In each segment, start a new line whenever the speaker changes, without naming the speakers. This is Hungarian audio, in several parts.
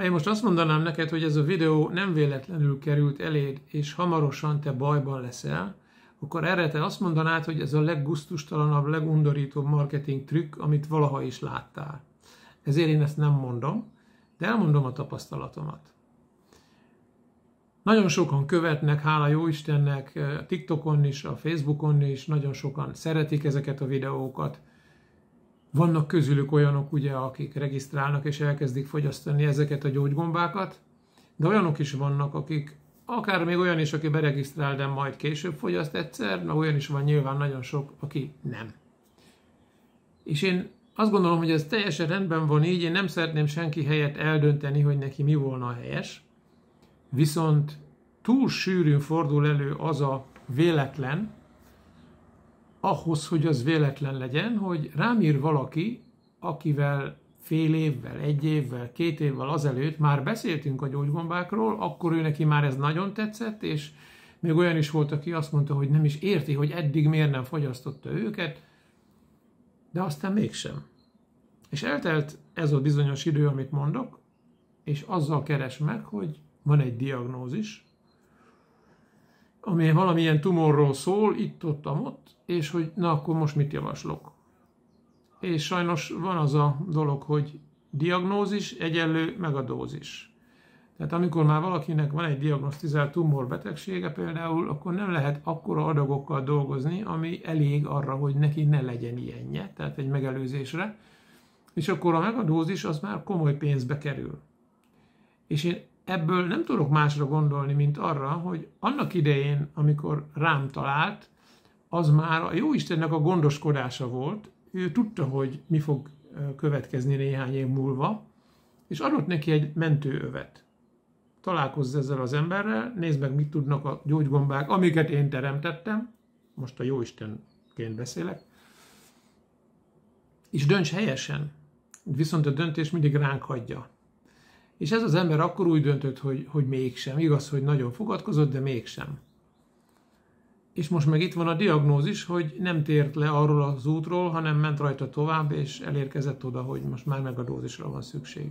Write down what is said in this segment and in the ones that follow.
Ha én most azt mondanám neked, hogy ez a videó nem véletlenül került eléd, és hamarosan te bajban leszel, akkor erre te azt mondanád, hogy ez a leggusztustalanabb, legundorítóbb marketing trükk, amit valaha is láttál. Ezért én ezt nem mondom, de elmondom a tapasztalatomat. Nagyon sokan követnek, hála jó Istennek, a TikTokon is, a Facebookon is, nagyon sokan szeretik ezeket a videókat. Vannak közülük olyanok, ugye, akik regisztrálnak és elkezdik fogyasztani ezeket a gyógygombákat, de olyanok is vannak, akik akár még olyan is, aki beregisztrál, de majd később fogyaszt egyszer, na olyan is van nyilván nagyon sok, aki nem. És én azt gondolom, hogy ez teljesen rendben van így, én nem szeretném senki helyett eldönteni, hogy neki mi volna a helyes, viszont túl sűrűn fordul elő az a véletlen, ahhoz, hogy az véletlen legyen, hogy rám ír valaki, akivel fél évvel, egy évvel, két évvel azelőtt már beszéltünk a gyógygombákról, akkor ő neki már ez nagyon tetszett, és még olyan is volt, aki azt mondta, hogy nem is érti, hogy eddig miért nem fogyasztotta őket, de aztán mégsem. És eltelt ez a bizonyos idő, amit mondok, és azzal keres meg, hogy van egy diagnózis, ami valamilyen tumorról szól, itt, ott, ott, és hogy na akkor most mit javaslok. És sajnos van az a dolog, hogy diagnózis egyenlő megadózis. Tehát amikor már valakinek van egy diagnosztizált tumorbetegsége például, akkor nem lehet akkora adagokkal dolgozni, ami elég arra, hogy neki ne legyen ilyenje, tehát egy megelőzésre, és akkor a megadózis az már komoly pénzbe kerül. És én ebből nem tudok másra gondolni, mint arra, hogy annak idején, amikor rám talált, az már a Jóistennek a gondoskodása volt, ő tudta, hogy mi fog következni néhány év múlva, és adott neki egy mentőövet. Találkozz ezzel az emberrel, nézd meg, mit tudnak a gyógygombák, amiket én teremtettem, most a Jóistenként beszélek, és dönts helyesen. Viszont a döntés mindig ránk hagyja. És ez az ember akkor úgy döntött, hogy, hogy mégsem. Igaz, hogy nagyon fogadkozott, de mégsem. És most meg itt van a diagnózis, hogy nem tért le arról az útról, hanem ment rajta tovább, és elérkezett oda, hogy most már meg a dózisra van szükség.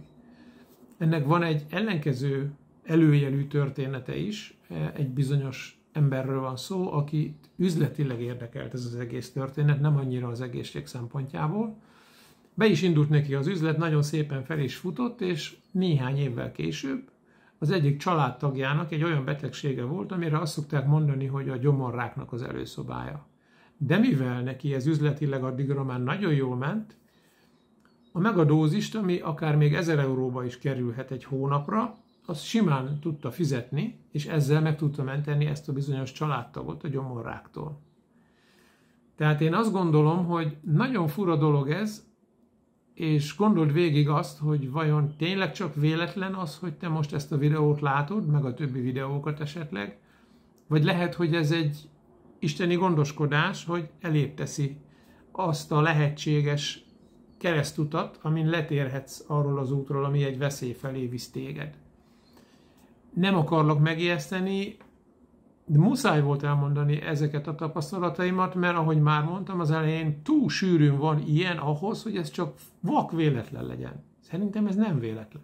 Ennek van egy ellenkező előjelű története is, egy bizonyos emberről van szó, aki üzletileg érdekelt ez az egész történet, nem annyira az egészség szempontjából, be is indult neki az üzlet, nagyon szépen fel is futott, és néhány évvel később az egyik családtagjának egy olyan betegsége volt, amire azt szokták mondani, hogy a gyomorráknak az előszobája. De mivel neki ez üzletileg addigra már nagyon jól ment, a megadózist, ami akár még 1000 euróba is kerülhet egy hónapra, azt simán tudta fizetni, és ezzel meg tudta menteni ezt a bizonyos családtagot a gyomorráktól. Tehát én azt gondolom, hogy nagyon fura dolog ez, és gondold végig azt, hogy vajon tényleg csak véletlen az, hogy te most ezt a videót látod, meg a többi videókat esetleg, vagy lehet, hogy ez egy isteni gondoskodás, hogy teszi azt a lehetséges keresztutat, amin letérhetsz arról az útról, ami egy veszély felé visz téged. Nem akarlak megijeszteni, de muszáj volt elmondani ezeket a tapasztalataimat, mert ahogy már mondtam az elején, túl sűrűn van ilyen ahhoz, hogy ez csak vak véletlen legyen. Szerintem ez nem véletlen.